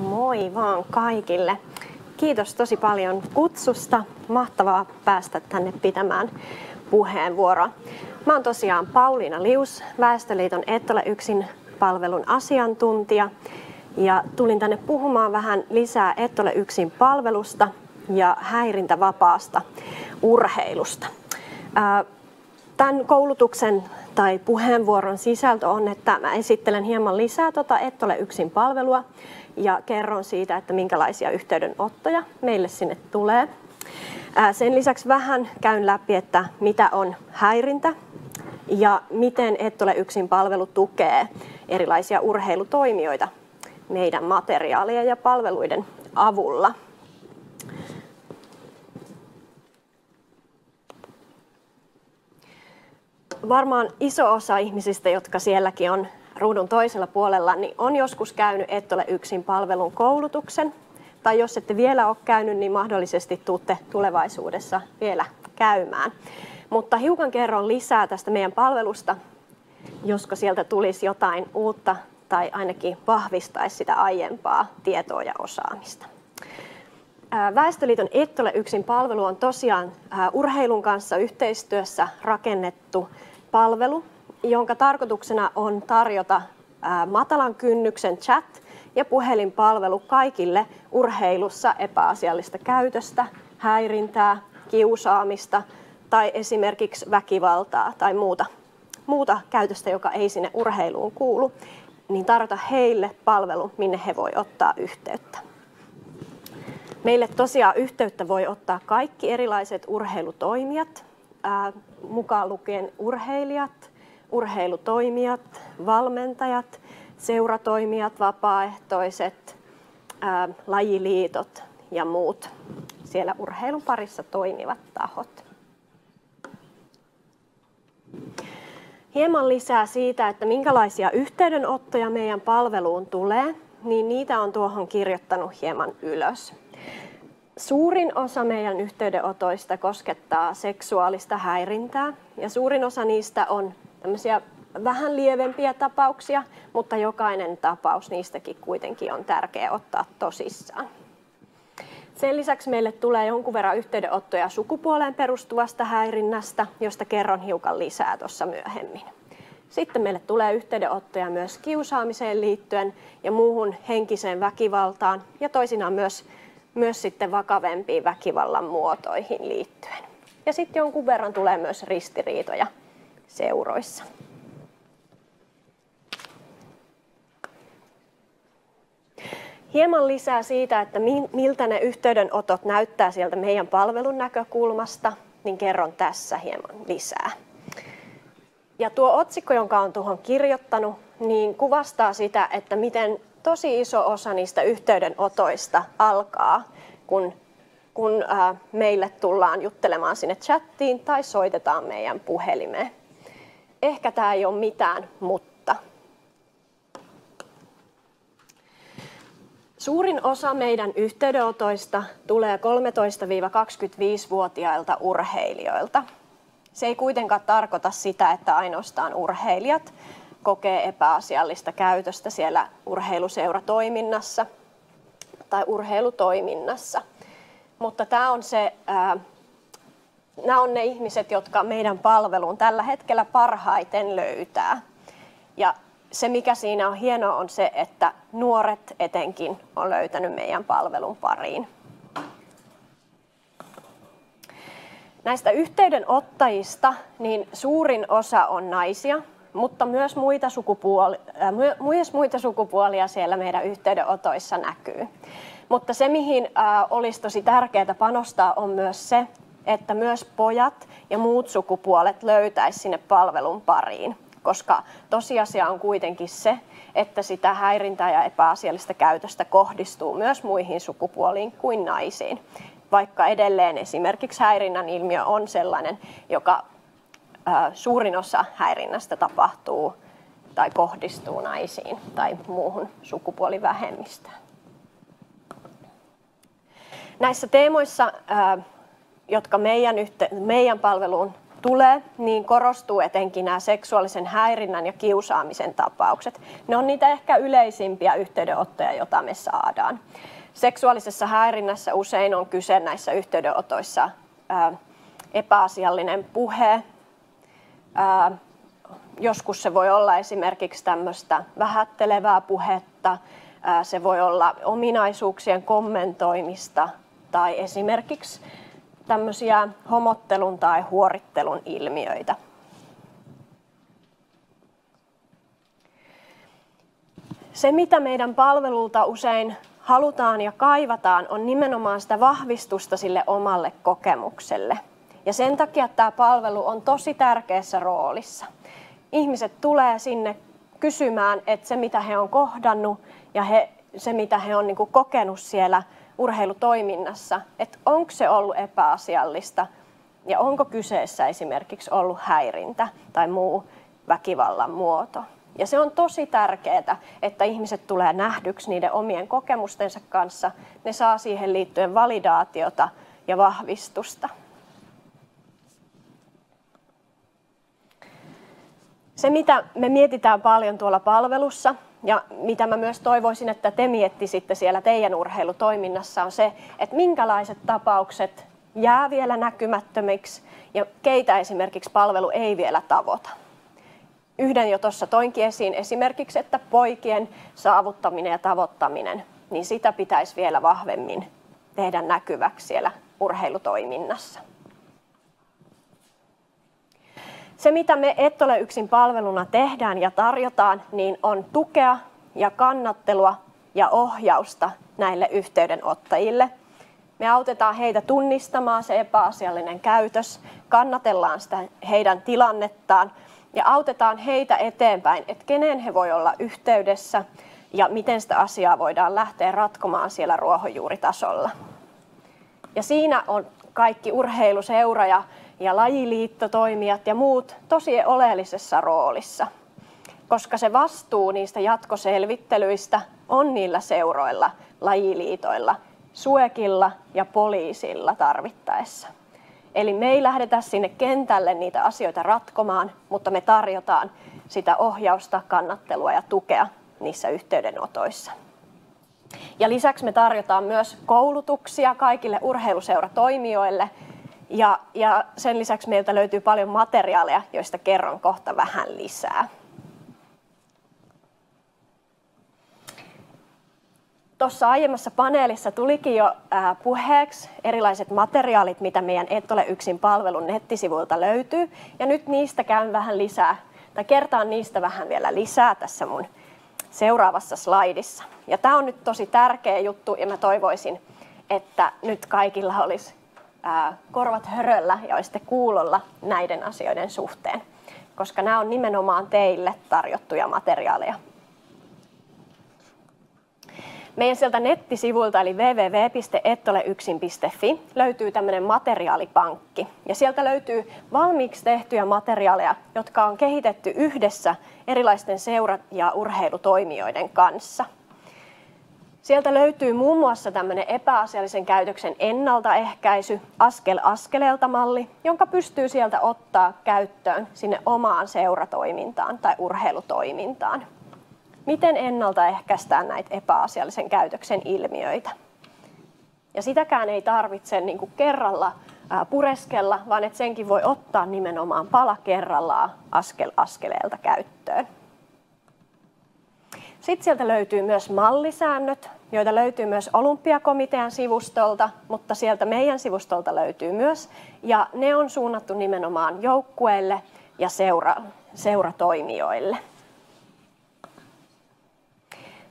Moi vaan kaikille. Kiitos tosi paljon kutsusta. Mahtavaa päästä tänne pitämään puheenvuoroa. Mä oon tosiaan Pauliina Lius, Väestöliiton Et ole yksin palvelun asiantuntija. Ja tulin tänne puhumaan vähän lisää Et ole yksin palvelusta ja häirintävapaasta urheilusta. Tämän koulutuksen tai puheenvuoron sisältö on, että mä esittelen hieman lisää tota Et ole yksin palvelua ja kerron siitä, että minkälaisia yhteydenottoja meille sinne tulee. Sen lisäksi vähän käyn läpi, että mitä on häirintä ja miten Et ole yksin palvelu tukee erilaisia urheilutoimijoita meidän materiaalien ja palveluiden avulla. Varmaan iso osa ihmisistä, jotka sielläkin on ruudun toisella puolella, niin on joskus käynyt Et ole yksin palvelun koulutuksen. Tai jos ette vielä ole käynyt, niin mahdollisesti tuutte tulevaisuudessa vielä käymään. Mutta hiukan kerron lisää tästä meidän palvelusta, josko sieltä tulisi jotain uutta tai ainakin vahvistaisi sitä aiempaa tietoa ja osaamista. Väestöliiton Et ole yksin palvelu on tosiaan urheilun kanssa yhteistyössä rakennettu palvelu, jonka tarkoituksena on tarjota matalan kynnyksen chat ja puhelinpalvelu kaikille urheilussa epäasiallista käytöstä, häirintää, kiusaamista tai esimerkiksi väkivaltaa tai muuta, muuta käytöstä, joka ei sinne urheiluun kuulu, niin tarjota heille palvelu, minne he voi ottaa yhteyttä. Meille tosiaan yhteyttä voi ottaa kaikki erilaiset urheilutoimijat, mukaan lukien urheilijat, urheilutoimijat, valmentajat, seuratoimijat, vapaaehtoiset, ää, lajiliitot ja muut siellä urheilun parissa toimivat tahot. Hieman lisää siitä, että minkälaisia yhteydenottoja meidän palveluun tulee, niin niitä on tuohon kirjoittanut hieman ylös. Suurin osa meidän yhteydenotoista koskettaa seksuaalista häirintää ja suurin osa niistä on tämmöisiä vähän lievempiä tapauksia, mutta jokainen tapaus niistäkin kuitenkin on tärkeä ottaa tosissaan. Sen lisäksi meille tulee jonkun verran yhteydenottoja sukupuoleen perustuvasta häirinnästä, josta kerron hiukan lisää tuossa myöhemmin. Sitten meille tulee yhteydenottoja myös kiusaamiseen liittyen ja muuhun henkiseen väkivaltaan ja toisinaan myös, myös sitten vakavempiin väkivallan muotoihin liittyen. Ja sitten jonkun verran tulee myös ristiriitoja seuroissa. Hieman lisää siitä, että miltä ne yhteydenotot näyttää sieltä meidän palvelun näkökulmasta, niin kerron tässä hieman lisää. Ja tuo otsikko, jonka olen tuohon kirjoittanut, niin kuvastaa sitä, että miten tosi iso osa niistä yhteydenotoista alkaa, kun, kun meille tullaan juttelemaan sinne chattiin tai soitetaan meidän puhelimeen. Ehkä tämä ei ole mitään, mutta Suurin osa meidän yhteydenotoista tulee 13-25-vuotiailta urheilijoilta. Se ei kuitenkaan tarkoita sitä, että ainoastaan urheilijat kokee epäasiallista käytöstä siellä urheiluseuratoiminnassa tai urheilutoiminnassa. Mutta tämä on se, ää, nämä on ne ihmiset, jotka meidän palveluun tällä hetkellä parhaiten löytää. Ja se, mikä siinä on hienoa, on se, että nuoret etenkin on löytänyt meidän palvelun pariin. Näistä yhteydenottajista niin suurin osa on naisia, mutta myös muita, sukupuoli, äh, myös muita sukupuolia siellä meidän yhteydenotoissa näkyy. Mutta se, mihin äh, olisi tosi tärkeää panostaa, on myös se, että myös pojat ja muut sukupuolet löytäisi sinne palvelun pariin koska tosiasia on kuitenkin se, että sitä häirintää ja epäasiallista käytöstä kohdistuu myös muihin sukupuoliin kuin naisiin. Vaikka edelleen esimerkiksi häirinnän ilmiö on sellainen, joka suurin osa häirinnästä tapahtuu tai kohdistuu naisiin tai muuhun sukupuolivähemmistöön. Näissä teemoissa, jotka meidän, yhte- meidän palveluun tulee, niin korostuu etenkin nämä seksuaalisen häirinnän ja kiusaamisen tapaukset. Ne on niitä ehkä yleisimpiä yhteydenottoja, joita me saadaan. Seksuaalisessa häirinnässä usein on kyse näissä yhteydenotoissa ää, epäasiallinen puhe. Ää, joskus se voi olla esimerkiksi tämmöistä vähättelevää puhetta, ää, se voi olla ominaisuuksien kommentoimista tai esimerkiksi tämmöisiä homottelun tai huorittelun ilmiöitä. Se, mitä meidän palvelulta usein halutaan ja kaivataan, on nimenomaan sitä vahvistusta sille omalle kokemukselle. Ja sen takia tämä palvelu on tosi tärkeässä roolissa. Ihmiset tulee sinne kysymään, että se mitä he on kohdannut ja he, se mitä he on niin kokenut siellä urheilutoiminnassa, että onko se ollut epäasiallista ja onko kyseessä esimerkiksi ollut häirintä tai muu väkivallan muoto. Ja se on tosi tärkeää, että ihmiset tulee nähdyksi niiden omien kokemustensa kanssa. Ne saa siihen liittyen validaatiota ja vahvistusta. Se, mitä me mietitään paljon tuolla palvelussa ja mitä mä myös toivoisin, että te miettisitte siellä teidän urheilutoiminnassa, on se, että minkälaiset tapaukset jää vielä näkymättömiksi ja keitä esimerkiksi palvelu ei vielä tavoita. Yhden jo tuossa toinkin esiin esimerkiksi, että poikien saavuttaminen ja tavoittaminen, niin sitä pitäisi vielä vahvemmin tehdä näkyväksi siellä urheilutoiminnassa. Se, mitä me Et ole yksin palveluna tehdään ja tarjotaan, niin on tukea ja kannattelua ja ohjausta näille yhteydenottajille. Me autetaan heitä tunnistamaan se epäasiallinen käytös, kannatellaan sitä heidän tilannettaan ja autetaan heitä eteenpäin, että kenen he voi olla yhteydessä ja miten sitä asiaa voidaan lähteä ratkomaan siellä ruohonjuuritasolla. Ja siinä on kaikki urheiluseura ja ja lajiliittotoimijat ja muut tosi oleellisessa roolissa, koska se vastuu niistä jatkoselvittelyistä on niillä seuroilla, lajiliitoilla, suekilla ja poliisilla tarvittaessa. Eli me ei lähdetä sinne kentälle niitä asioita ratkomaan, mutta me tarjotaan sitä ohjausta, kannattelua ja tukea niissä yhteydenotoissa. Ja lisäksi me tarjotaan myös koulutuksia kaikille urheiluseuratoimijoille ja, ja sen lisäksi meiltä löytyy paljon materiaaleja, joista kerron kohta vähän lisää. Tuossa aiemmassa paneelissa tulikin jo äh, puheeksi erilaiset materiaalit, mitä meidän Et ole yksin palvelun nettisivuilta löytyy. Ja nyt niistä käyn vähän lisää, tai kertaan niistä vähän vielä lisää tässä mun seuraavassa slaidissa. Ja tämä on nyt tosi tärkeä juttu, ja mä toivoisin, että nyt kaikilla olisi ää, korvat höröllä ja olisitte kuulolla näiden asioiden suhteen, koska nämä on nimenomaan teille tarjottuja materiaaleja. Meidän sieltä nettisivuilta eli www.ettoleyksin.fi löytyy tämmöinen materiaalipankki. Ja sieltä löytyy valmiiksi tehtyjä materiaaleja, jotka on kehitetty yhdessä erilaisten seura- ja urheilutoimijoiden kanssa – Sieltä löytyy muun muassa tämmöinen epäasiallisen käytöksen ennaltaehkäisy askel askeleelta malli, jonka pystyy sieltä ottaa käyttöön sinne omaan seuratoimintaan tai urheilutoimintaan. Miten ennaltaehkäistään näitä epäasiallisen käytöksen ilmiöitä? Ja sitäkään ei tarvitse niin kuin kerralla pureskella, vaan että senkin voi ottaa nimenomaan pala kerrallaan askel askeleelta käyttöön. Sitten sieltä löytyy myös mallisäännöt, joita löytyy myös Olympiakomitean sivustolta, mutta sieltä meidän sivustolta löytyy myös. Ja ne on suunnattu nimenomaan joukkueille ja seura, seuratoimijoille.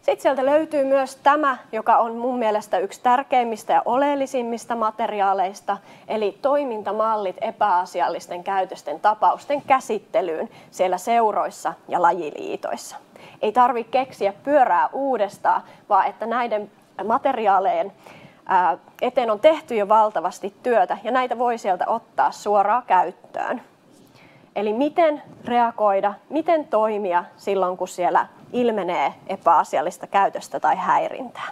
Sitten sieltä löytyy myös tämä, joka on mun mielestä yksi tärkeimmistä ja oleellisimmista materiaaleista, eli toimintamallit epäasiallisten käytösten tapausten käsittelyyn siellä seuroissa ja lajiliitoissa ei tarvitse keksiä pyörää uudestaan, vaan että näiden materiaalejen eteen on tehty jo valtavasti työtä ja näitä voi sieltä ottaa suoraan käyttöön. Eli miten reagoida, miten toimia silloin, kun siellä ilmenee epäasiallista käytöstä tai häirintää.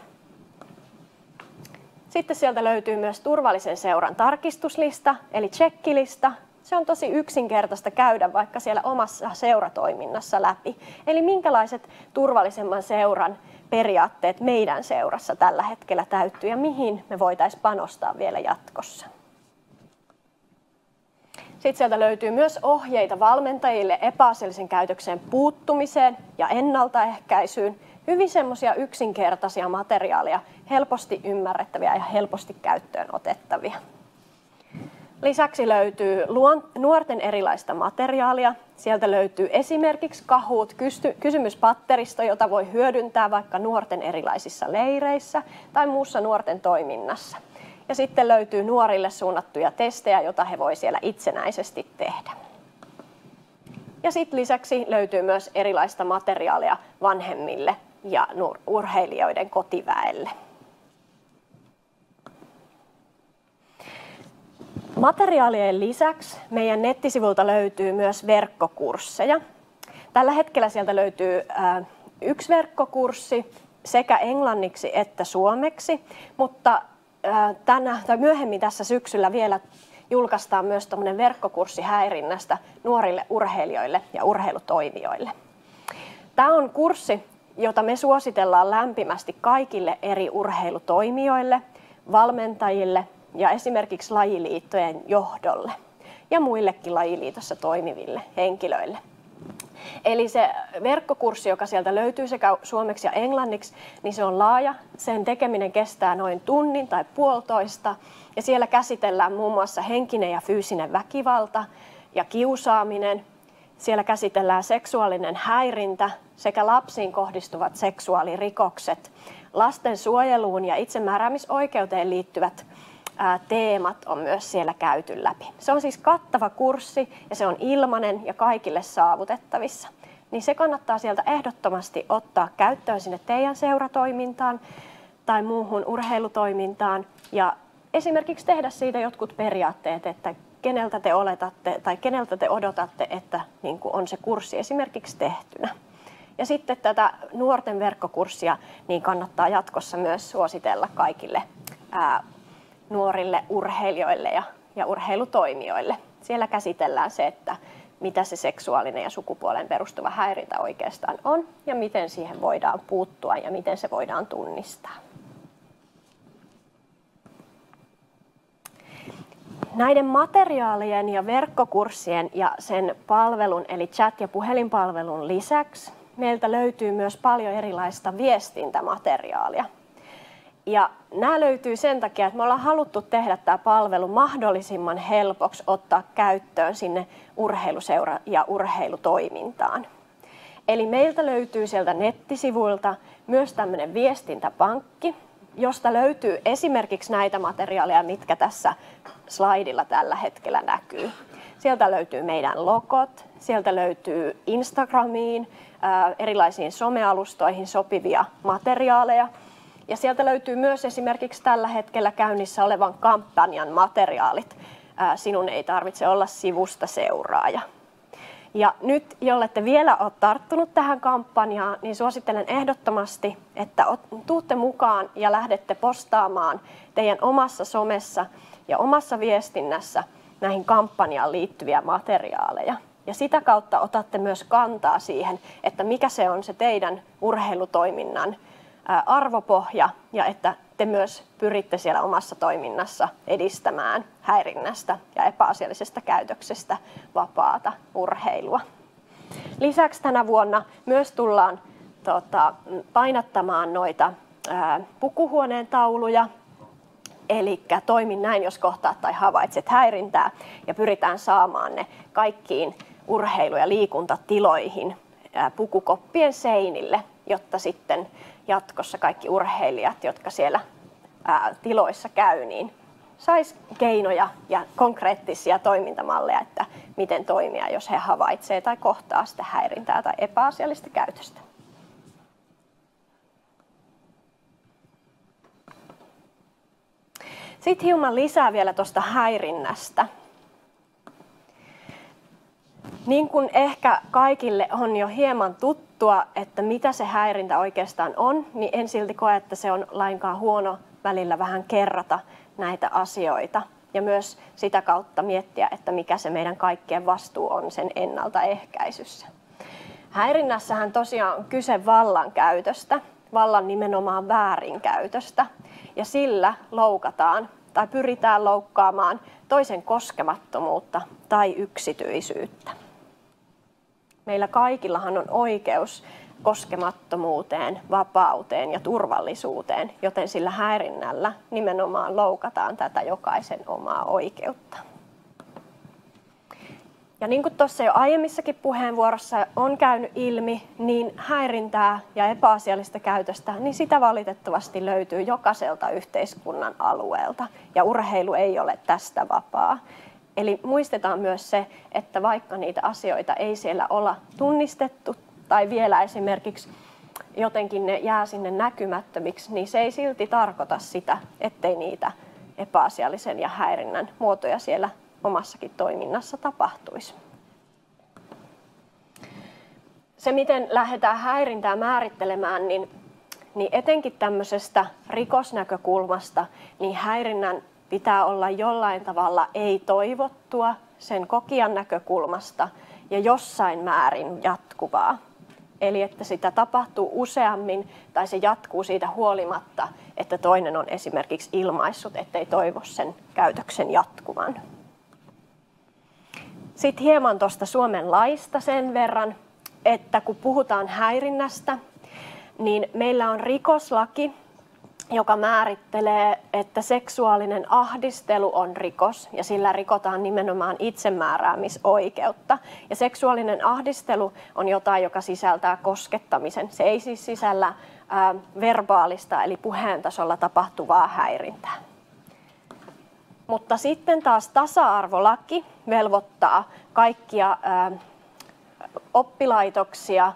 Sitten sieltä löytyy myös turvallisen seuran tarkistuslista, eli checklista. Se on tosi yksinkertaista käydä vaikka siellä omassa seuratoiminnassa läpi. Eli minkälaiset turvallisemman seuran periaatteet meidän seurassa tällä hetkellä täyttyy ja mihin me voitaisiin panostaa vielä jatkossa. Sitten sieltä löytyy myös ohjeita valmentajille epäasiallisen käytökseen puuttumiseen ja ennaltaehkäisyyn. Hyvin semmoisia yksinkertaisia materiaaleja, helposti ymmärrettäviä ja helposti käyttöön otettavia. Lisäksi löytyy nuorten erilaista materiaalia. Sieltä löytyy esimerkiksi kahuut, kysymyspatteristo, jota voi hyödyntää vaikka nuorten erilaisissa leireissä tai muussa nuorten toiminnassa. Ja sitten löytyy nuorille suunnattuja testejä, joita he voi siellä itsenäisesti tehdä. Ja sitten lisäksi löytyy myös erilaista materiaalia vanhemmille ja urheilijoiden kotiväelle. Materiaalien lisäksi meidän nettisivulta löytyy myös verkkokursseja. Tällä hetkellä sieltä löytyy yksi verkkokurssi sekä englanniksi että suomeksi, mutta tänä, tai myöhemmin tässä syksyllä vielä julkaistaan myös verkkokurssi häirinnästä nuorille urheilijoille ja urheilutoimijoille. Tämä on kurssi, jota me suositellaan lämpimästi kaikille eri urheilutoimijoille, valmentajille ja esimerkiksi lajiliittojen johdolle ja muillekin lajiliitossa toimiville henkilöille. Eli se verkkokurssi, joka sieltä löytyy sekä suomeksi ja englanniksi, niin se on laaja. Sen tekeminen kestää noin tunnin tai puolitoista. Ja siellä käsitellään muun muassa henkinen ja fyysinen väkivalta ja kiusaaminen. Siellä käsitellään seksuaalinen häirintä sekä lapsiin kohdistuvat seksuaalirikokset, lasten suojeluun ja itsemääräämisoikeuteen liittyvät teemat on myös siellä käyty läpi. Se on siis kattava kurssi ja se on ilmanen ja kaikille saavutettavissa. Niin se kannattaa sieltä ehdottomasti ottaa käyttöön sinne teidän seuratoimintaan tai muuhun urheilutoimintaan ja esimerkiksi tehdä siitä jotkut periaatteet, että keneltä te oletatte tai keneltä te odotatte, että niin kuin on se kurssi esimerkiksi tehtynä. Ja sitten tätä nuorten verkkokurssia niin kannattaa jatkossa myös suositella kaikille ää, nuorille urheilijoille ja, ja urheilutoimijoille. Siellä käsitellään se, että mitä se seksuaalinen ja sukupuolen perustuva häirintä oikeastaan on ja miten siihen voidaan puuttua ja miten se voidaan tunnistaa. Näiden materiaalien ja verkkokurssien ja sen palvelun eli chat- ja puhelinpalvelun lisäksi meiltä löytyy myös paljon erilaista viestintämateriaalia. Ja nämä löytyy sen takia, että me ollaan haluttu tehdä tämä palvelu mahdollisimman helpoksi ottaa käyttöön sinne urheiluseura- ja urheilutoimintaan. Eli meiltä löytyy sieltä nettisivuilta myös tämmöinen viestintäpankki, josta löytyy esimerkiksi näitä materiaaleja, mitkä tässä slaidilla tällä hetkellä näkyy. Sieltä löytyy meidän logot, sieltä löytyy Instagramiin, erilaisiin somealustoihin sopivia materiaaleja – ja sieltä löytyy myös esimerkiksi tällä hetkellä käynnissä olevan kampanjan materiaalit. Sinun ei tarvitse olla sivusta seuraaja. Ja nyt, jollette vielä ole tarttunut tähän kampanjaan, niin suosittelen ehdottomasti, että tuutte mukaan ja lähdette postaamaan teidän omassa somessa ja omassa viestinnässä näihin kampanjaan liittyviä materiaaleja. Ja sitä kautta otatte myös kantaa siihen, että mikä se on se teidän urheilutoiminnan arvopohja ja että te myös pyritte siellä omassa toiminnassa edistämään häirinnästä ja epäasiallisesta käytöksestä vapaata urheilua. Lisäksi tänä vuonna myös tullaan tota, painattamaan noita ää, pukuhuoneen tauluja, Eli toimin näin, jos kohtaat tai havaitset häirintää ja pyritään saamaan ne kaikkiin urheilu- ja liikuntatiloihin pukukoppien seinille, jotta sitten jatkossa kaikki urheilijat, jotka siellä ää, tiloissa käy, niin saisi keinoja ja konkreettisia toimintamalleja, että miten toimia, jos he havaitsee tai kohtaa sitä häirintää tai epäasiallista käytöstä. Sitten hieman lisää vielä tuosta häirinnästä. Niin kuin ehkä kaikille on jo hieman tuttua, että mitä se häirintä oikeastaan on, niin en silti koe, että se on lainkaan huono välillä vähän kerrata näitä asioita ja myös sitä kautta miettiä, että mikä se meidän kaikkien vastuu on sen ennaltaehkäisyssä. Häirinnässähän tosiaan on kyse vallankäytöstä, vallan nimenomaan väärinkäytöstä, ja sillä loukataan tai pyritään loukkaamaan toisen koskemattomuutta tai yksityisyyttä. Meillä kaikillahan on oikeus koskemattomuuteen, vapauteen ja turvallisuuteen, joten sillä häirinnällä nimenomaan loukataan tätä jokaisen omaa oikeutta. Ja niin kuin tuossa jo aiemmissakin puheenvuorossa on käynyt ilmi, niin häirintää ja epäasiallista käytöstä, niin sitä valitettavasti löytyy jokaiselta yhteiskunnan alueelta. Ja urheilu ei ole tästä vapaa. Eli muistetaan myös se, että vaikka niitä asioita ei siellä olla tunnistettu tai vielä esimerkiksi jotenkin ne jää sinne näkymättömiksi, niin se ei silti tarkoita sitä, ettei niitä epäasiallisen ja häirinnän muotoja siellä omassakin toiminnassa tapahtuisi. Se, miten lähdetään häirintää määrittelemään, niin, niin etenkin tämmöisestä rikosnäkökulmasta, niin häirinnän pitää olla jollain tavalla ei-toivottua sen kokijan näkökulmasta ja jossain määrin jatkuvaa. Eli että sitä tapahtuu useammin tai se jatkuu siitä huolimatta, että toinen on esimerkiksi ilmaissut, ettei toivo sen käytöksen jatkuvan. Sitten hieman tuosta Suomen laista sen verran, että kun puhutaan häirinnästä, niin meillä on rikoslaki, joka määrittelee, että seksuaalinen ahdistelu on rikos ja sillä rikotaan nimenomaan itsemääräämisoikeutta. Ja seksuaalinen ahdistelu on jotain, joka sisältää koskettamisen. Se ei siis sisällä ää, verbaalista eli puheen tasolla tapahtuvaa häirintää. Mutta sitten taas tasa-arvolaki velvoittaa kaikkia ää, oppilaitoksia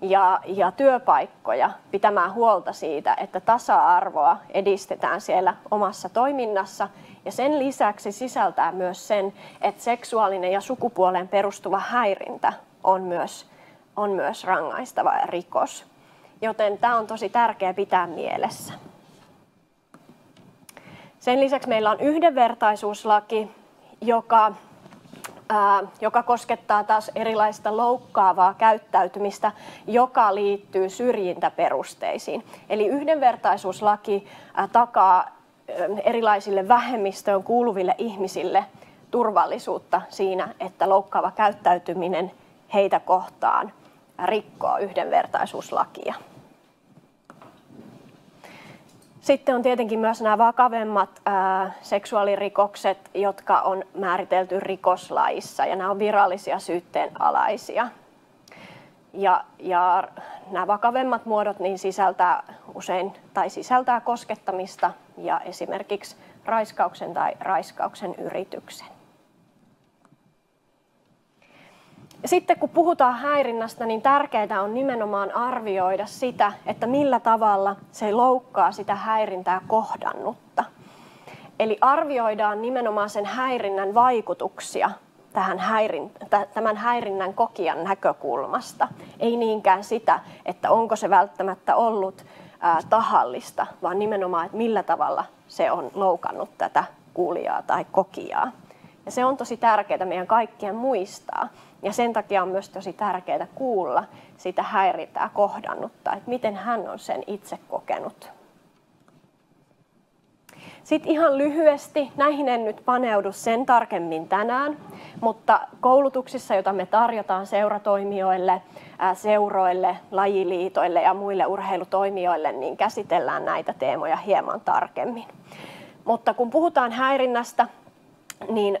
ja, ja työpaikkoja pitämään huolta siitä, että tasa-arvoa edistetään siellä omassa toiminnassa. Ja sen lisäksi sisältää myös sen, että seksuaalinen ja sukupuoleen perustuva häirintä on myös, on myös rangaistava rikos. Joten tämä on tosi tärkeää pitää mielessä. Sen lisäksi meillä on yhdenvertaisuuslaki, joka, joka koskettaa taas erilaista loukkaavaa käyttäytymistä, joka liittyy syrjintäperusteisiin. Eli yhdenvertaisuuslaki takaa erilaisille vähemmistöön kuuluville ihmisille turvallisuutta siinä, että loukkaava käyttäytyminen heitä kohtaan rikkoo yhdenvertaisuuslakia. Sitten on tietenkin myös nämä vakavemmat ää, seksuaalirikokset, jotka on määritelty rikoslaissa ja nämä on virallisia syytteen alaisia. Ja, ja nämä vakavemmat muodot niin sisältää usein tai sisältää koskettamista ja esimerkiksi raiskauksen tai raiskauksen yrityksen. Sitten kun puhutaan häirinnästä, niin tärkeää on nimenomaan arvioida sitä, että millä tavalla se loukkaa sitä häirintää kohdannutta. Eli arvioidaan nimenomaan sen häirinnän vaikutuksia tähän häirin, tämän häirinnän kokijan näkökulmasta. Ei niinkään sitä, että onko se välttämättä ollut ää, tahallista, vaan nimenomaan, että millä tavalla se on loukannut tätä kuulijaa tai kokijaa. Ja se on tosi tärkeää meidän kaikkien muistaa. Ja sen takia on myös tosi tärkeää kuulla sitä häirintää kohdannutta, että miten hän on sen itse kokenut. Sitten ihan lyhyesti, näihin en nyt paneudu sen tarkemmin tänään, mutta koulutuksissa, joita me tarjotaan seuratoimijoille, seuroille, lajiliitoille ja muille urheilutoimijoille, niin käsitellään näitä teemoja hieman tarkemmin. Mutta kun puhutaan häirinnästä, niin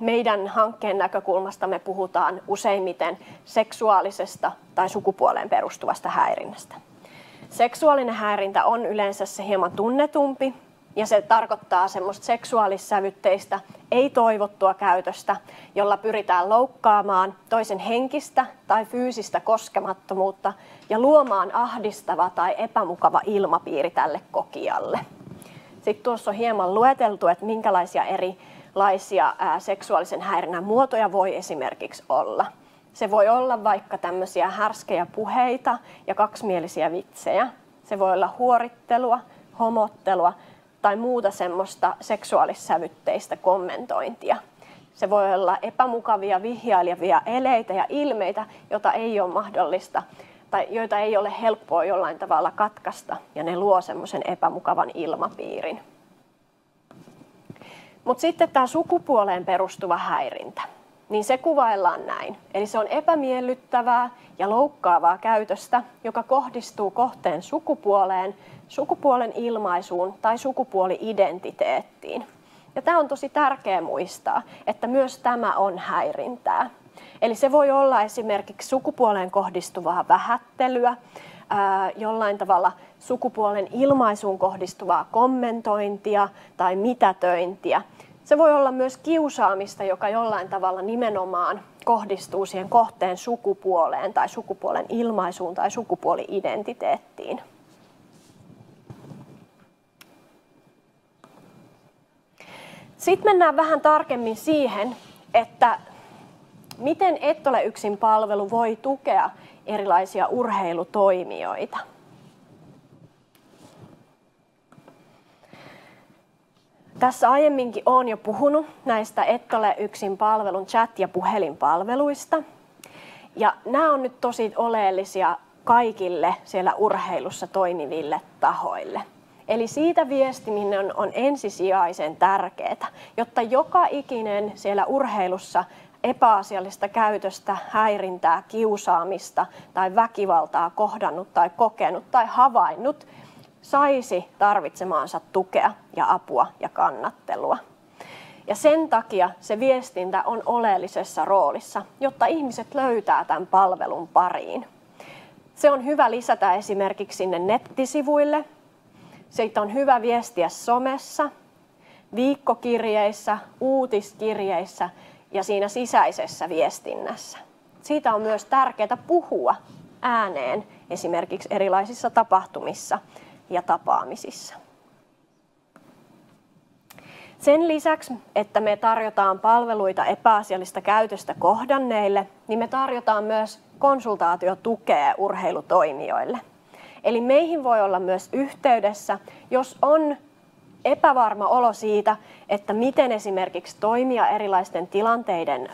meidän hankkeen näkökulmasta me puhutaan useimmiten seksuaalisesta tai sukupuoleen perustuvasta häirinnästä. Seksuaalinen häirintä on yleensä se hieman tunnetumpi ja se tarkoittaa semmoista seksuaalissävytteistä, ei-toivottua käytöstä, jolla pyritään loukkaamaan toisen henkistä tai fyysistä koskemattomuutta ja luomaan ahdistava tai epämukava ilmapiiri tälle kokijalle. Sitten tuossa on hieman lueteltu, että minkälaisia eri laisia ää, seksuaalisen häirinnän muotoja voi esimerkiksi olla. Se voi olla vaikka tämmöisiä härskejä puheita ja kaksimielisiä vitsejä. Se voi olla huorittelua, homottelua tai muuta semmoista seksuaalissävytteistä kommentointia. Se voi olla epämukavia, vihjailevia eleitä ja ilmeitä, joita ei ole mahdollista tai joita ei ole helppoa jollain tavalla katkaista, ja ne luo semmoisen epämukavan ilmapiirin. Mutta sitten tämä sukupuoleen perustuva häirintä, niin se kuvaillaan näin. Eli se on epämiellyttävää ja loukkaavaa käytöstä, joka kohdistuu kohteen sukupuoleen, sukupuolen ilmaisuun tai sukupuoli-identiteettiin. Ja tämä on tosi tärkeä muistaa, että myös tämä on häirintää. Eli se voi olla esimerkiksi sukupuoleen kohdistuvaa vähättelyä, jollain tavalla sukupuolen ilmaisuun kohdistuvaa kommentointia tai mitätöintiä. Se voi olla myös kiusaamista, joka jollain tavalla nimenomaan kohdistuu siihen kohteen sukupuoleen tai sukupuolen ilmaisuun tai sukupuoli-identiteettiin. Sitten mennään vähän tarkemmin siihen, että miten Et ole yksin palvelu voi tukea erilaisia urheilutoimijoita. Tässä aiemminkin olen jo puhunut näistä Et ole yksin palvelun chat- ja puhelinpalveluista. Ja nämä on nyt tosi oleellisia kaikille siellä urheilussa toimiville tahoille. Eli siitä viestiminen on, ensisijaisen tärkeää, jotta joka ikinen siellä urheilussa epäasiallista käytöstä, häirintää, kiusaamista tai väkivaltaa kohdannut tai kokenut tai havainnut saisi tarvitsemaansa tukea ja apua ja kannattelua. Ja sen takia se viestintä on oleellisessa roolissa, jotta ihmiset löytää tämän palvelun pariin. Se on hyvä lisätä esimerkiksi sinne nettisivuille. Siitä on hyvä viestiä somessa, viikkokirjeissä, uutiskirjeissä ja siinä sisäisessä viestinnässä. Siitä on myös tärkeää puhua ääneen esimerkiksi erilaisissa tapahtumissa ja tapaamisissa. Sen lisäksi, että me tarjotaan palveluita epäasiallista käytöstä kohdanneille, niin me tarjotaan myös konsultaatiotukea urheilutoimijoille. Eli meihin voi olla myös yhteydessä, jos on epävarma olo siitä, että miten esimerkiksi toimia erilaisten tilanteiden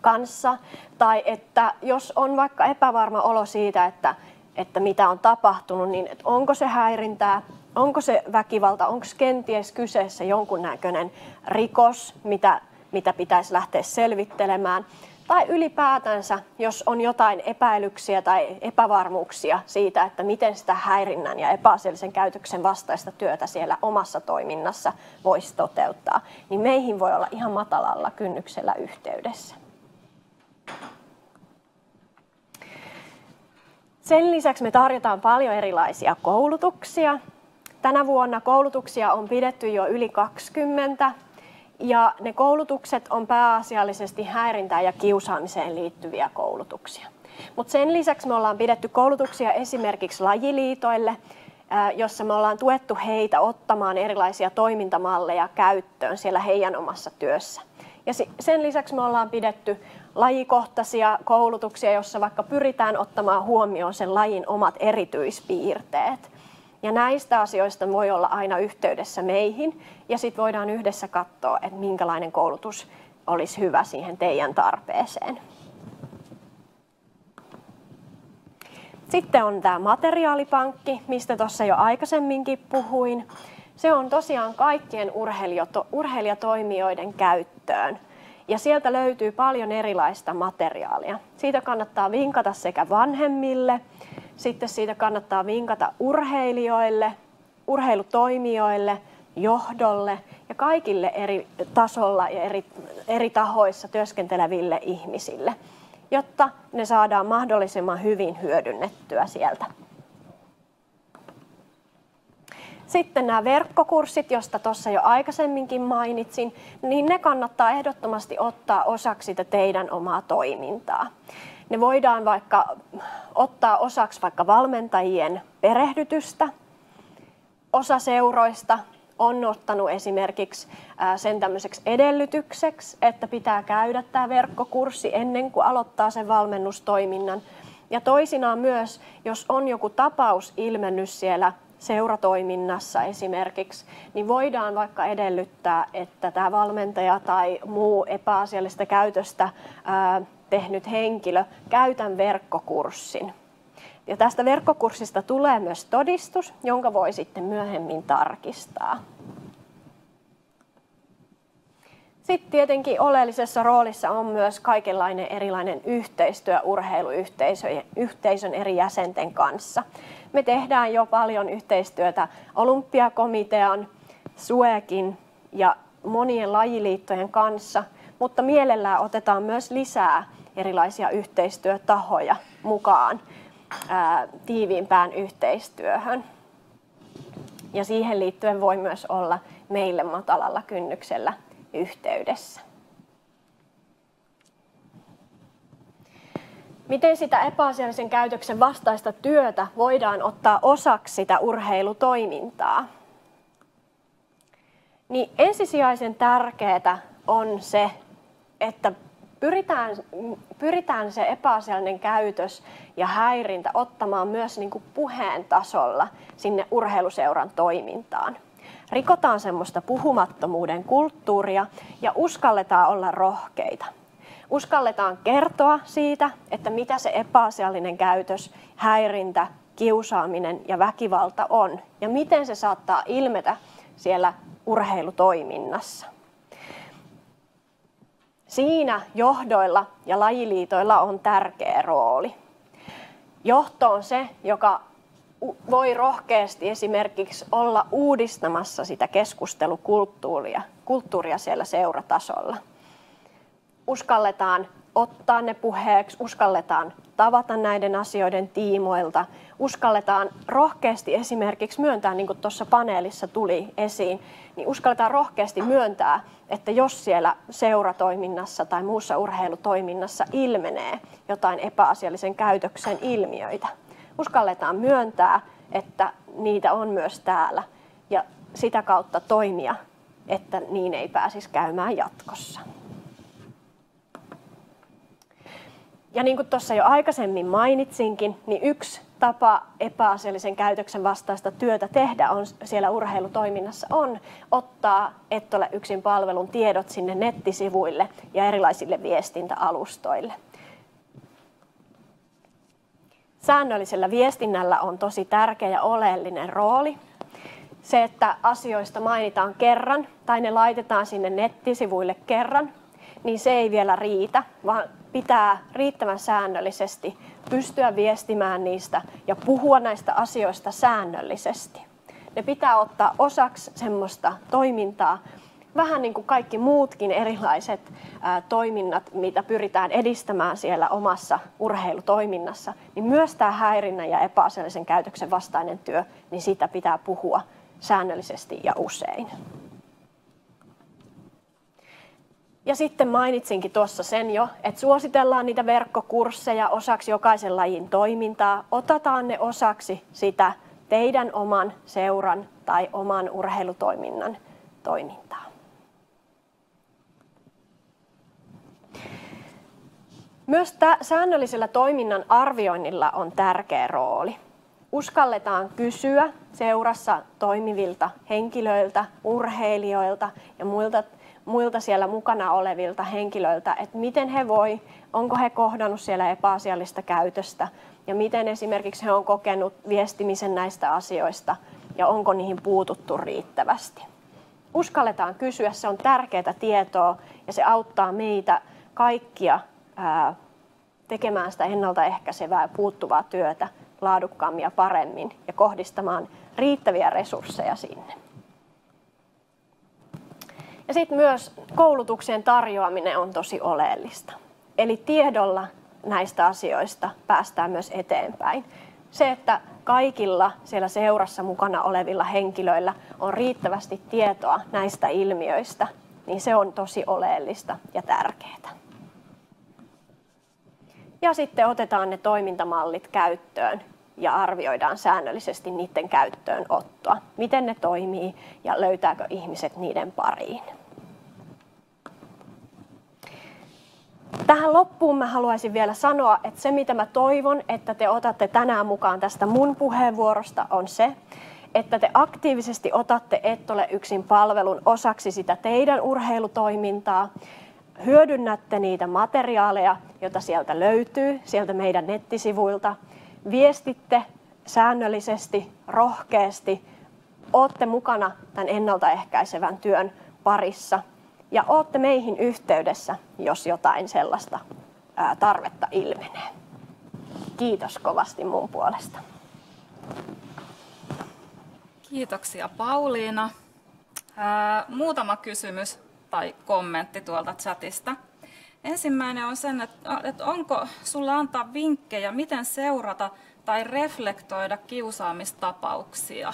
kanssa, tai että jos on vaikka epävarma olo siitä, että, että mitä on tapahtunut, niin että onko se häirintää, onko se väkivalta, onko kenties kyseessä jonkunnäköinen rikos, mitä, mitä pitäisi lähteä selvittelemään, tai ylipäätänsä, jos on jotain epäilyksiä tai epävarmuuksia siitä, että miten sitä häirinnän ja epäasiallisen käytöksen vastaista työtä siellä omassa toiminnassa voisi toteuttaa, niin meihin voi olla ihan matalalla kynnyksellä yhteydessä. Sen lisäksi me tarjotaan paljon erilaisia koulutuksia. Tänä vuonna koulutuksia on pidetty jo yli 20 ja ne koulutukset on pääasiallisesti häirintään ja kiusaamiseen liittyviä koulutuksia. Mutta sen lisäksi me ollaan pidetty koulutuksia esimerkiksi lajiliitoille, jossa me ollaan tuettu heitä ottamaan erilaisia toimintamalleja käyttöön siellä heidän omassa työssä. Ja sen lisäksi me ollaan pidetty lajikohtaisia koulutuksia, jossa vaikka pyritään ottamaan huomioon sen lajin omat erityispiirteet. Ja näistä asioista voi olla aina yhteydessä meihin ja sitten voidaan yhdessä katsoa, että minkälainen koulutus olisi hyvä siihen teidän tarpeeseen. Sitten on tämä materiaalipankki, mistä tuossa jo aikaisemminkin puhuin. Se on tosiaan kaikkien urheilijatoimijoiden käyttöön. Ja sieltä löytyy paljon erilaista materiaalia. Siitä kannattaa vinkata sekä vanhemmille, sitten siitä kannattaa vinkata urheilijoille, urheilutoimijoille, johdolle ja kaikille eri tasolla ja eri, eri tahoissa työskenteleville ihmisille, jotta ne saadaan mahdollisimman hyvin hyödynnettyä sieltä. Sitten nämä verkkokurssit, joista tuossa jo aikaisemminkin mainitsin, niin ne kannattaa ehdottomasti ottaa osaksi sitä teidän omaa toimintaa. Ne voidaan vaikka ottaa osaksi vaikka valmentajien perehdytystä. Osa seuroista on ottanut esimerkiksi sen tämmöiseksi edellytykseksi, että pitää käydä tämä verkkokurssi ennen kuin aloittaa sen valmennustoiminnan. Ja toisinaan myös, jos on joku tapaus ilmennyt siellä seuratoiminnassa esimerkiksi, niin voidaan vaikka edellyttää, että tämä valmentaja tai muu epäasiallista käytöstä ää, tehnyt henkilö käytän verkkokurssin. Ja tästä verkkokurssista tulee myös todistus, jonka voi sitten myöhemmin tarkistaa. Sitten tietenkin oleellisessa roolissa on myös kaikenlainen erilainen yhteistyö urheiluyhteisön eri jäsenten kanssa. Me tehdään jo paljon yhteistyötä Olympiakomitean, SUEKin ja monien lajiliittojen kanssa, mutta mielellään otetaan myös lisää erilaisia yhteistyötahoja mukaan ää, tiiviimpään yhteistyöhön. Ja siihen liittyen voi myös olla meille matalalla kynnyksellä yhteydessä. Miten sitä epäasiallisen käytöksen vastaista työtä voidaan ottaa osaksi sitä urheilutoimintaa? Niin ensisijaisen tärkeää on se, että pyritään, pyritään se epäasiallinen käytös ja häirintä ottamaan myös niin kuin puheen tasolla sinne urheiluseuran toimintaan. Rikotaan semmoista puhumattomuuden kulttuuria ja uskalletaan olla rohkeita. Uskalletaan kertoa siitä, että mitä se epäasiallinen käytös, häirintä, kiusaaminen ja väkivalta on ja miten se saattaa ilmetä siellä urheilutoiminnassa. Siinä johdoilla ja lajiliitoilla on tärkeä rooli. Johto on se, joka voi rohkeasti esimerkiksi olla uudistamassa sitä keskustelukulttuuria kulttuuria siellä seuratasolla. Uskalletaan ottaa ne puheeksi, uskalletaan tavata näiden asioiden tiimoilta, uskalletaan rohkeasti esimerkiksi myöntää, niin kuin tuossa paneelissa tuli esiin, niin uskalletaan rohkeasti myöntää, että jos siellä seuratoiminnassa tai muussa urheilutoiminnassa ilmenee jotain epäasiallisen käytöksen ilmiöitä, uskalletaan myöntää, että niitä on myös täällä ja sitä kautta toimia, että niin ei pääsisi käymään jatkossa. Ja niin kuin tuossa jo aikaisemmin mainitsinkin, niin yksi tapa epäasiallisen käytöksen vastaista työtä tehdä on siellä urheilutoiminnassa on ottaa Et ole yksin palvelun tiedot sinne nettisivuille ja erilaisille viestintäalustoille. Säännöllisellä viestinnällä on tosi tärkeä ja oleellinen rooli. Se, että asioista mainitaan kerran tai ne laitetaan sinne nettisivuille kerran, niin se ei vielä riitä, vaan pitää riittävän säännöllisesti pystyä viestimään niistä ja puhua näistä asioista säännöllisesti. Ne pitää ottaa osaksi semmoista toimintaa, vähän niin kuin kaikki muutkin erilaiset toiminnat, mitä pyritään edistämään siellä omassa urheilutoiminnassa, niin myös tämä häirinnän ja epäasiallisen käytöksen vastainen työ, niin siitä pitää puhua säännöllisesti ja usein. Ja sitten mainitsinkin tuossa sen jo, että suositellaan niitä verkkokursseja osaksi jokaisen lajin toimintaa. Otetaan ne osaksi sitä teidän oman seuran tai oman urheilutoiminnan toimintaa. Myös säännöllisellä toiminnan arvioinnilla on tärkeä rooli. Uskalletaan kysyä seurassa toimivilta henkilöiltä, urheilijoilta ja muilta muilta siellä mukana olevilta henkilöiltä, että miten he voi, onko he kohdannut siellä epäasiallista käytöstä ja miten esimerkiksi he on kokenut viestimisen näistä asioista ja onko niihin puututtu riittävästi. Uskalletaan kysyä, se on tärkeää tietoa ja se auttaa meitä kaikkia ää, tekemään sitä ennaltaehkäisevää ja puuttuvaa työtä laadukkaammin ja paremmin ja kohdistamaan riittäviä resursseja sinne. Ja sitten myös koulutuksen tarjoaminen on tosi oleellista. Eli tiedolla näistä asioista päästään myös eteenpäin. Se, että kaikilla siellä seurassa mukana olevilla henkilöillä on riittävästi tietoa näistä ilmiöistä, niin se on tosi oleellista ja tärkeää. Ja sitten otetaan ne toimintamallit käyttöön ja arvioidaan säännöllisesti niiden käyttöönottoa. Miten ne toimii ja löytääkö ihmiset niiden pariin. Tähän loppuun mä haluaisin vielä sanoa, että se mitä mä toivon, että te otatte tänään mukaan tästä mun puheenvuorosta on se, että te aktiivisesti otatte Et ole yksin palvelun osaksi sitä teidän urheilutoimintaa, hyödynnätte niitä materiaaleja, joita sieltä löytyy, sieltä meidän nettisivuilta, viestitte säännöllisesti, rohkeasti, olette mukana tämän ennaltaehkäisevän työn parissa ja olette meihin yhteydessä, jos jotain sellaista tarvetta ilmenee. Kiitos kovasti mun puolesta. Kiitoksia Pauliina. Ää, muutama kysymys tai kommentti tuolta chatista. Ensimmäinen on sen, että onko sulla antaa vinkkejä, miten seurata tai reflektoida kiusaamistapauksia?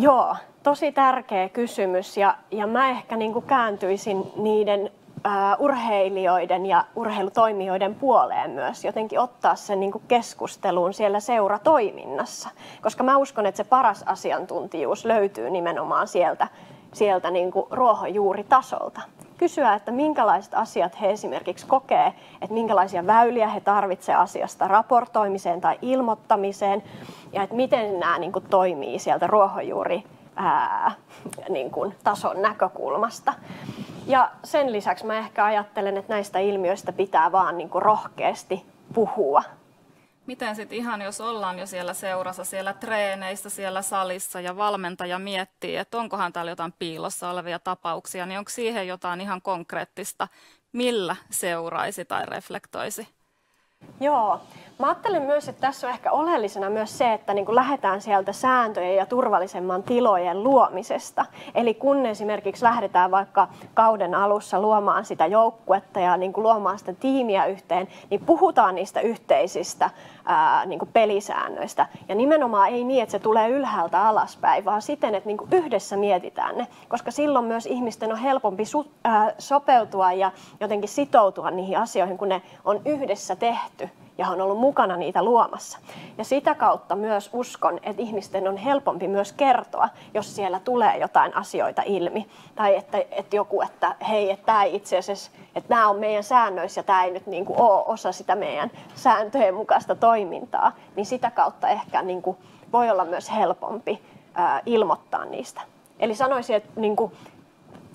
Joo, tosi tärkeä kysymys ja, ja mä ehkä niin kääntyisin niiden uh, urheilijoiden ja urheilutoimijoiden puoleen myös jotenkin ottaa sen niin keskusteluun siellä seuratoiminnassa, koska mä uskon, että se paras asiantuntijuus löytyy nimenomaan sieltä, sieltä niin ruohonjuuritasolta. Kysyä, että minkälaiset asiat he esimerkiksi kokee, että minkälaisia väyliä he tarvitsevat asiasta raportoimiseen tai ilmoittamiseen ja että miten nämä niin kuin, toimii sieltä ruohonjuuri ää, niin kuin, tason näkökulmasta. Ja sen lisäksi mä ehkä ajattelen, että näistä ilmiöistä pitää vaan niin kuin rohkeasti puhua. Miten sitten ihan, jos ollaan jo siellä seurassa, siellä treeneissä, siellä salissa ja valmentaja miettii, että onkohan täällä jotain piilossa olevia tapauksia, niin onko siihen jotain ihan konkreettista, millä seuraisi tai reflektoisi? Joo, Mä ajattelen myös, että tässä on ehkä oleellisena myös se, että niin lähdetään sieltä sääntöjen ja turvallisemman tilojen luomisesta. Eli kun esimerkiksi lähdetään vaikka kauden alussa luomaan sitä joukkuetta ja niin luomaan sitä tiimiä yhteen, niin puhutaan niistä yhteisistä ää, niin kuin pelisäännöistä. Ja nimenomaan ei niin, että se tulee ylhäältä alaspäin, vaan siten, että niin kuin yhdessä mietitään ne, koska silloin myös ihmisten on helpompi su- ää, sopeutua ja jotenkin sitoutua niihin asioihin, kun ne on yhdessä tehty ja on ollut mukana niitä luomassa. Ja sitä kautta myös uskon, että ihmisten on helpompi myös kertoa, jos siellä tulee jotain asioita ilmi. Tai että, että joku, että hei, että tämä itse asiassa, että nämä on meidän säännöissä ja tämä ei nyt niin kuin ole osa sitä meidän sääntöjen mukaista toimintaa. Niin sitä kautta ehkä niin kuin voi olla myös helpompi ää, ilmoittaa niistä. Eli sanoisin, että niin kuin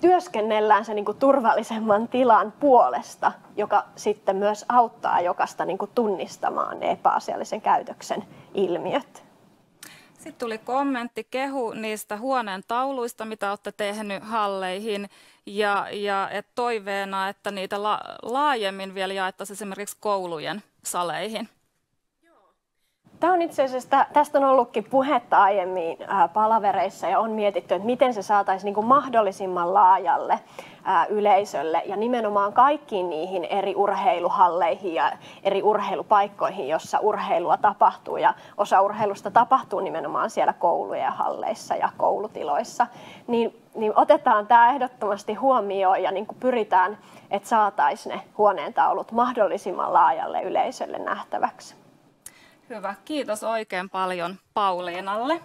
työskennellään se niin kuin turvallisemman tilan puolesta, joka sitten myös auttaa jokasta niin kuin tunnistamaan ne epäasiallisen käytöksen ilmiöt. Sitten tuli kommentti, kehu niistä huoneen tauluista, mitä olette tehnyt halleihin, ja, ja et toiveena, että niitä la, laajemmin vielä jaettaisiin esimerkiksi koulujen saleihin. Tämä on itse asiassa, tästä on ollutkin puhetta aiemmin palavereissa ja on mietitty, että miten se saataisiin niin kuin mahdollisimman laajalle yleisölle ja nimenomaan kaikkiin niihin eri urheiluhalleihin ja eri urheilupaikkoihin, jossa urheilua tapahtuu. Ja osa urheilusta tapahtuu nimenomaan siellä koulujen halleissa ja koulutiloissa. Niin, niin otetaan tämä ehdottomasti huomioon ja niin kuin pyritään, että saataisiin ne huoneentaulut mahdollisimman laajalle yleisölle nähtäväksi. Hyvä. Kiitos oikein paljon Pauliinalle.